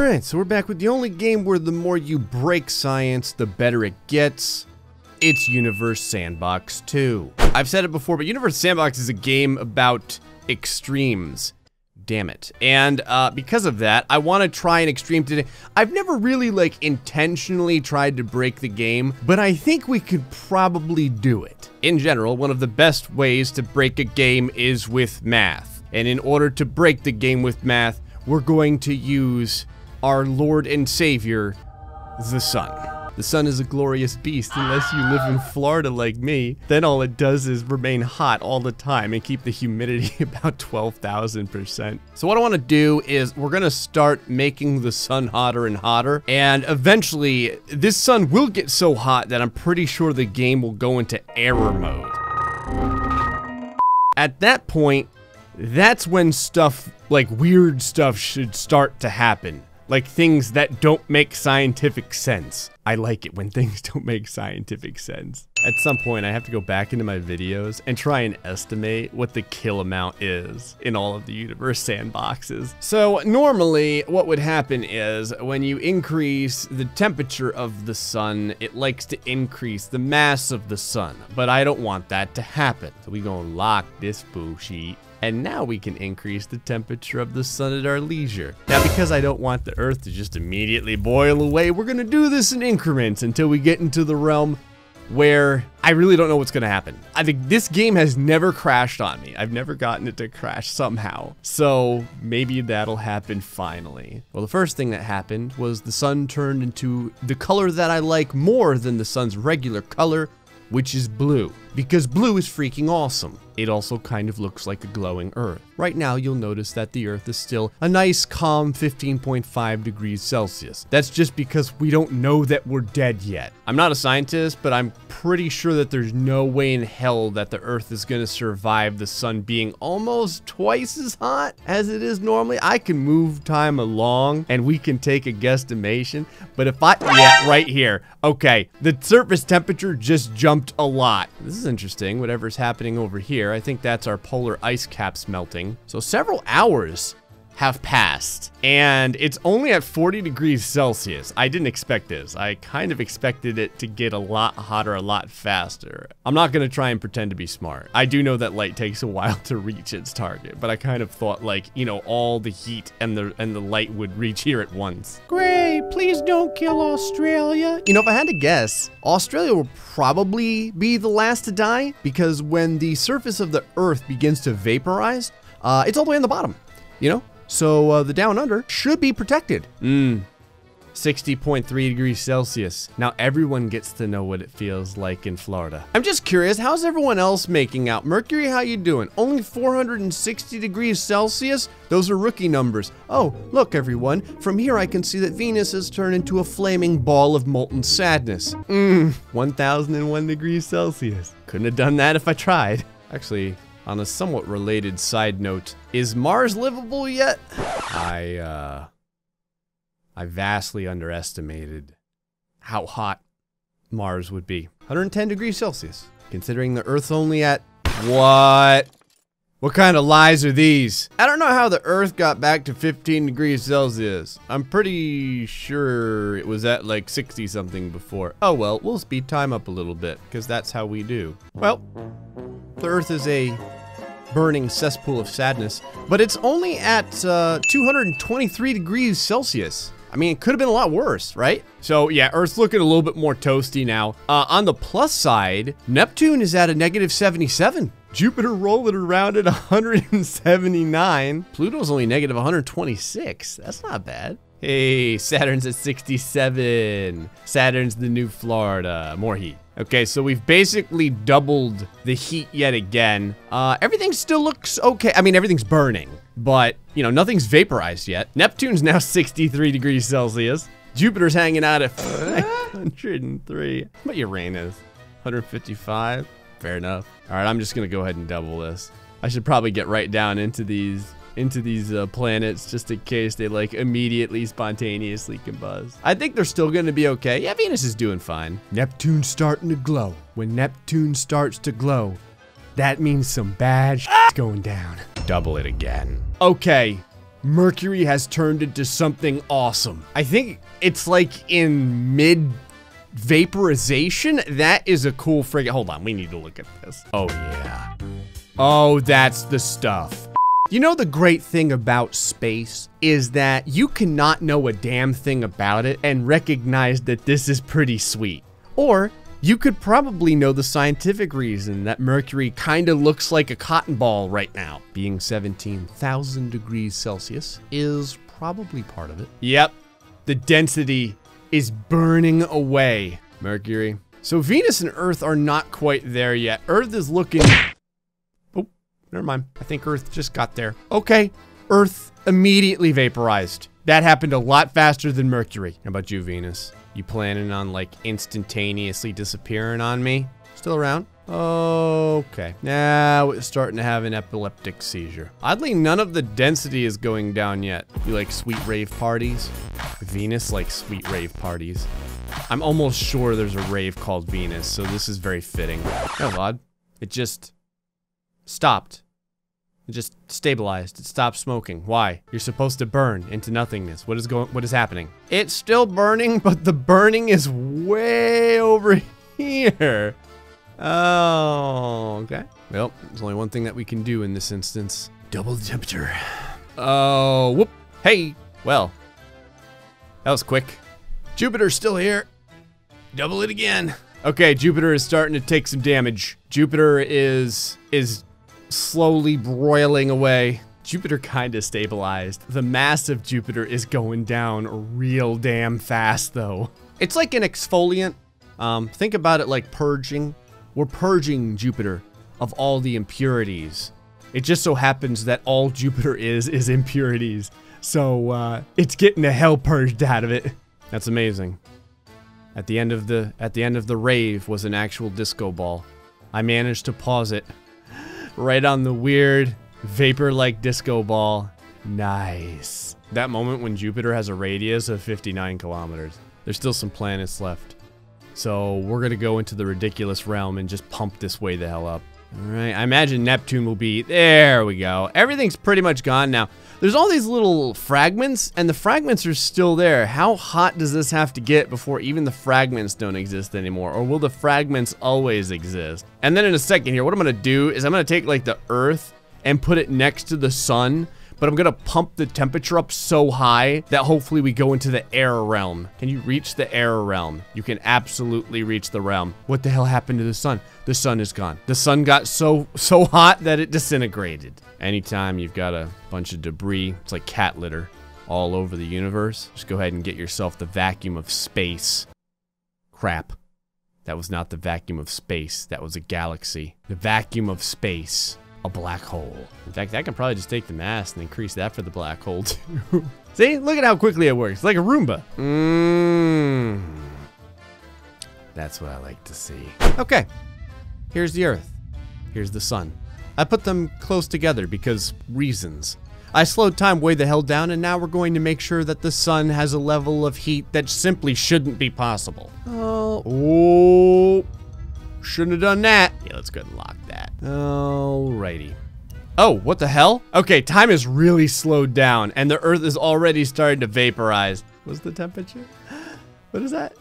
Alright, so we're back with the only game where the more you break science, the better it gets. It's Universe Sandbox 2. I've said it before, but Universe Sandbox is a game about extremes. Damn it. And uh, because of that, I want to try an extreme today. I've never really, like, intentionally tried to break the game, but I think we could probably do it. In general, one of the best ways to break a game is with math. And in order to break the game with math, we're going to use our Lord and Savior, the sun. The sun is a glorious beast unless you live in Florida like me. Then all it does is remain hot all the time and keep the humidity about 12,000%. So what I want to do is we're going to start making the sun hotter and hotter. And eventually this sun will get so hot that I'm pretty sure the game will go into error mode. At that point, that's when stuff like weird stuff should start to happen like things that don't make scientific sense. I like it when things don't make scientific sense. At some point, I have to go back into my videos and try and estimate what the kill amount is in all of the universe sandboxes. So normally, what would happen is when you increase the temperature of the sun, it likes to increase the mass of the sun. But I don't want that to happen. So we gonna lock this bullshit and now we can increase the temperature of the sun at our leisure. Now, because I don't want the Earth to just immediately boil away, we're gonna do this in increments until we get into the realm where I really don't know what's to happen. I think this game has never crashed on me. I've never gotten it to crash somehow. So maybe that'll happen finally. Well, the first thing that happened was the sun turned into the color that I like more than the sun's regular color, which is blue. Because blue is freaking awesome. It also kind of looks like a glowing Earth. Right now, you'll notice that the Earth is still a nice, calm 15.5 degrees Celsius. That's just because we don't know that we're dead yet. I'm not a scientist, but I'm pretty sure that there's no way in hell that the Earth is going to survive the sun being almost twice as hot as it is normally. I can move time along and we can take a guesstimation, but if I, yeah, right here. Okay, the surface temperature just jumped a lot. This is interesting, whatever's happening over here. I think that's our polar ice caps melting. So several hours have passed and it's only at 40 degrees Celsius. I didn't expect this. I kind of expected it to get a lot hotter a lot faster. I'm not going to try and pretend to be smart. I do know that light takes a while to reach its target, but I kind of thought like, you know, all the heat and the and the light would reach here at once. Great, please don't kill Australia. You know, if I had to guess, Australia will probably be the last to die because when the surface of the earth begins to vaporize, uh, it's all the way on the bottom, you know? So uh, the down under should be protected. Mmm. 60.3 degrees Celsius. Now everyone gets to know what it feels like in Florida. I'm just curious, how's everyone else making out? Mercury, how you doing? Only 460 degrees Celsius? Those are rookie numbers. Oh, look everyone, from here I can see that Venus has turned into a flaming ball of molten sadness. Mmm, 1001 degrees Celsius. Couldn't have done that if I tried. Actually, on a somewhat related side note, is Mars livable yet? I, uh, I vastly underestimated how hot Mars would be. 110 degrees Celsius, considering the Earth's only at, what? What kind of lies are these? I don't know how the Earth got back to 15 degrees Celsius. I'm pretty sure it was at like 60 something before. Oh well, we'll speed time up a little bit, because that's how we do. Well, the Earth is a burning cesspool of sadness, but it's only at uh, 223 degrees Celsius. I mean, it could have been a lot worse, right? So yeah, Earth's looking a little bit more toasty now. Uh, on the plus side, Neptune is at a negative 77. Jupiter rolling around at 179. Pluto's only negative 126. That's not bad. Hey, Saturn's at 67. Saturn's the new Florida. More heat. Okay, so we've basically doubled the heat yet again. Uh, everything still looks okay. I mean, everything's burning, but, you know, nothing's vaporized yet. Neptune's now 63 degrees Celsius. Jupiter's hanging out at 103. But Uranus, 155. Fair enough. All right, I'm just going to go ahead and double this. I should probably get right down into these into these uh, planets just in case they like immediately spontaneously combust. I think they're still gonna be okay. Yeah, Venus is doing fine. Neptune's starting to glow. When Neptune starts to glow, that means some bad going down. Double it again. Okay, Mercury has turned into something awesome. I think it's like in mid vaporization. That is a cool friggin'. Hold on, we need to look at this. Oh, yeah. Oh, that's the stuff. You know the great thing about space is that you cannot know a damn thing about it and recognize that this is pretty sweet. Or you could probably know the scientific reason that Mercury kinda looks like a cotton ball right now. Being 17,000 degrees Celsius is probably part of it. Yep, the density is burning away Mercury. So Venus and Earth are not quite there yet. Earth is looking Never mind. I think Earth just got there. Okay. Earth immediately vaporized. That happened a lot faster than Mercury. How about you, Venus? You planning on like instantaneously disappearing on me? Still around? Okay. Now it's starting to have an epileptic seizure. Oddly, none of the density is going down yet. You like sweet rave parties? Venus likes sweet rave parties. I'm almost sure there's a rave called Venus, so this is very fitting. Oh, odd. It just stopped. It just stabilized. It stopped smoking. Why? You're supposed to burn into nothingness. What is going what is happening? It's still burning, but the burning is way over here. Oh, okay. Well, there's only one thing that we can do in this instance. Double the temperature. Oh, whoop. Hey, well. That was quick. Jupiter's still here. Double it again. Okay, Jupiter is starting to take some damage. Jupiter is is slowly broiling away. Jupiter kind of stabilized. The mass of Jupiter is going down real damn fast, though. It's like an exfoliant. Um, think about it like purging. We're purging Jupiter of all the impurities. It just so happens that all Jupiter is is impurities. So uh, it's getting the hell purged out of it. That's amazing. At the end of the at the end of the rave was an actual disco ball. I managed to pause it right on the weird vapor-like disco ball. Nice. That moment when Jupiter has a radius of 59 kilometers. There's still some planets left. So we're gonna go into the ridiculous realm and just pump this way the hell up. All right, I imagine Neptune will be, there we go. Everything's pretty much gone now. There's all these little fragments, and the fragments are still there. How hot does this have to get before even the fragments don't exist anymore? Or will the fragments always exist? And then in a second here, what I'm gonna do is I'm gonna take like the Earth and put it next to the sun but I'm gonna pump the temperature up so high that hopefully we go into the air realm. Can you reach the air realm? You can absolutely reach the realm. What the hell happened to the sun? The sun is gone. The sun got so, so hot that it disintegrated. Anytime you've got a bunch of debris, it's like cat litter all over the universe, just go ahead and get yourself the vacuum of space. Crap. That was not the vacuum of space. That was a galaxy. The vacuum of space a black hole. In fact, I can probably just take the mass and increase that for the black hole too. See, look at how quickly it works, like a Roomba. Mmm. That's what I like to see. Okay, here's the Earth. Here's the Sun. I put them close together because reasons. I slowed time way the hell down and now we're going to make sure that the sun has a level of heat that simply shouldn't be possible. Oh, oh shouldn't have done that. Yeah, let's go ahead and lock. Alrighty. Oh, what the hell? Okay, time is really slowed down, and the Earth is already starting to vaporize. What's the temperature? What is that?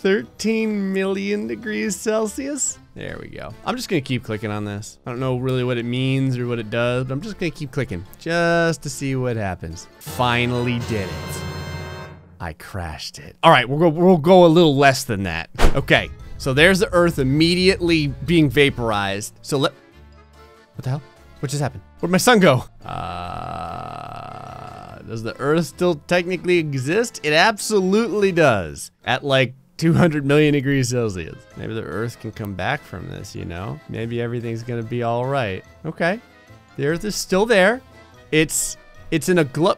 13 million degrees Celsius? There we go. I'm just gonna keep clicking on this. I don't know really what it means or what it does, but I'm just gonna keep clicking just to see what happens. Finally did it. I crashed it. All right, we'll go, we'll go a little less than that. Okay, so there's the Earth immediately being vaporized. So let, what the hell? What just happened? Where'd my sun go? Uh, does the Earth still technically exist? It absolutely does. At like 200 million degrees Celsius. Maybe the Earth can come back from this, you know? Maybe everything's gonna be all right. Okay. The Earth is still there. It's, it's in a glow.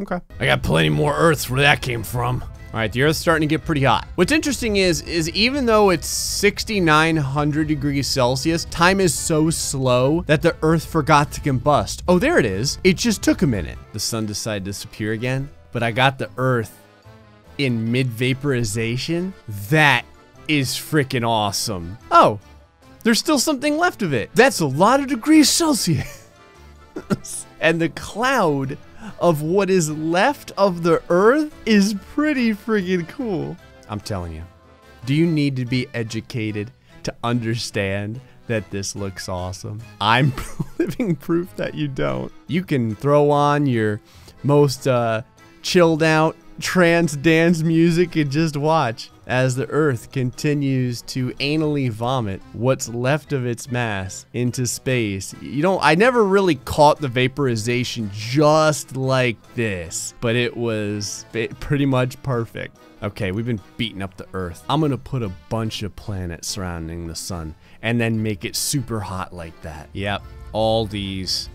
Okay. I got plenty more Earths where that came from. All right, the Earth's starting to get pretty hot. What's interesting is, is even though it's 6,900 degrees Celsius, time is so slow that the Earth forgot to combust. Oh, there it is. It just took a minute. The sun decided to disappear again, but I got the Earth in mid-vaporization. That is freaking awesome. Oh, There's still something left of it. That's a lot of degrees Celsius. and the cloud of what is left of the Earth is pretty freaking cool. I'm telling you. Do you need to be educated to understand that this looks awesome? I'm living proof that you don't. You can throw on your most uh, chilled out trance dance music and just watch as the Earth continues to anally vomit what's left of its mass into space. You know, I never really caught the vaporization just like this, but it was pretty much perfect. Okay, we've been beating up the Earth. I'm gonna put a bunch of planets surrounding the sun and then make it super hot like that. Yep, all these,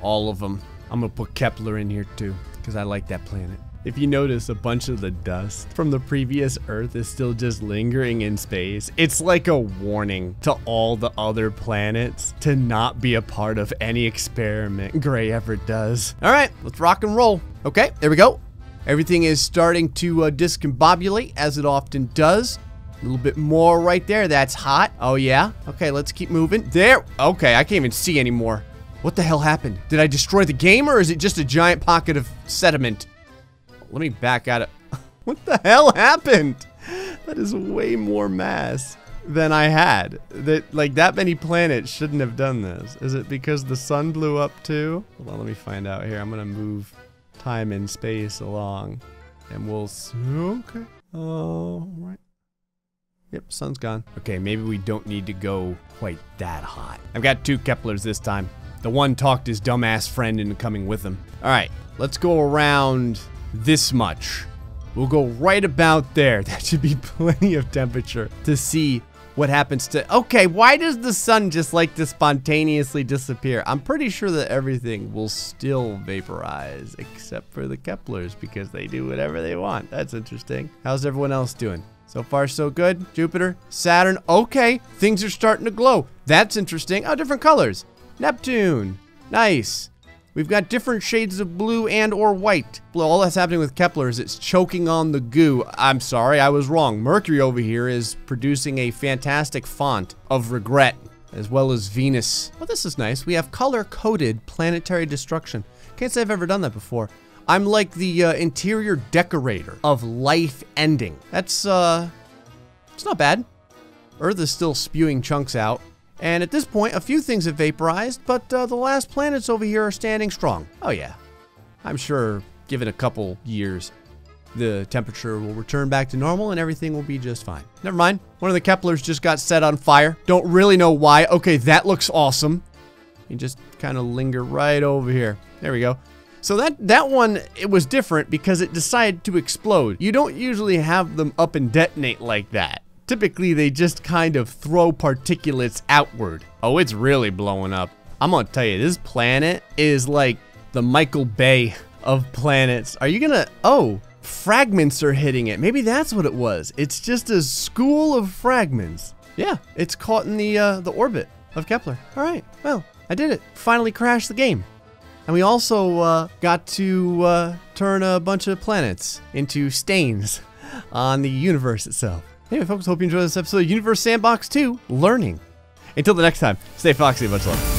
all of them. I'm gonna put Kepler in here too, because I like that planet. If you notice, a bunch of the dust from the previous Earth is still just lingering in space. It's like a warning to all the other planets to not be a part of any experiment Gray ever does. All right, let's rock and roll. Okay, there we go. Everything is starting to uh, discombobulate, as it often does. A little bit more right there. That's hot. Oh, yeah? Okay, let's keep moving. There. Okay, I can't even see anymore. What the hell happened? Did I destroy the game, or is it just a giant pocket of sediment? Let me back at it. what the hell happened? That is way more mass than I had. That like that many planets shouldn't have done this. Is it because the sun blew up too? Hold on, let me find out here. I'm gonna move time and space along, and we'll see. Okay. Oh, right. Yep, sun's gone. Okay, maybe we don't need to go quite that hot. I've got two Keplers this time. The one talked his dumbass friend into coming with him. All right, let's go around this much. We'll go right about there. That should be plenty of temperature to see what happens to... Okay, why does the sun just like to spontaneously disappear? I'm pretty sure that everything will still vaporize except for the Keplers because they do whatever they want. That's interesting. How's everyone else doing? So far, so good. Jupiter, Saturn. Okay, things are starting to glow. That's interesting. Oh, different colors. Neptune. Nice. We've got different shades of blue and or white. All that's happening with Kepler is it's choking on the goo. I'm sorry, I was wrong. Mercury over here is producing a fantastic font of regret, as well as Venus. Well, this is nice. We have color-coded planetary destruction. Can't say I've ever done that before. I'm like the uh, interior decorator of life ending. That's, uh, it's not bad. Earth is still spewing chunks out. And at this point, a few things have vaporized, but uh, the last planets over here are standing strong. Oh yeah, I'm sure given a couple years, the temperature will return back to normal and everything will be just fine. Never mind, one of the Keplers just got set on fire. Don't really know why. Okay, that looks awesome. You just kind of linger right over here. There we go. So that, that one, it was different because it decided to explode. You don't usually have them up and detonate like that. Typically, they just kind of throw particulates outward. Oh, it's really blowing up. I'm gonna tell you, this planet is like the Michael Bay of planets. Are you gonna, oh, fragments are hitting it. Maybe that's what it was. It's just a school of fragments. Yeah, it's caught in the, uh, the orbit of Kepler. All right, well, I did it. Finally crashed the game. And we also uh, got to uh, turn a bunch of planets into stains on the universe itself. Anyway, folks, hope you enjoyed this episode of Universe Sandbox 2 Learning. Until the next time, stay foxy, much love.